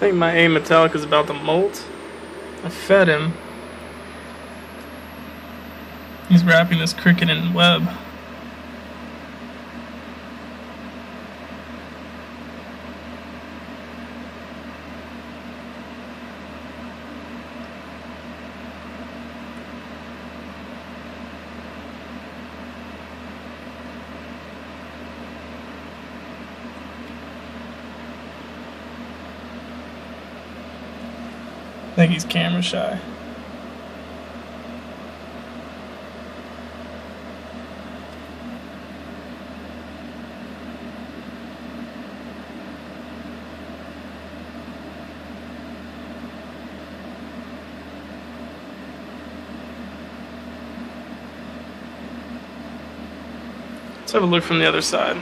think my A metallica is about to molt. I fed him. He's wrapping this cricket in web. I think he's camera shy. Let's have a look from the other side.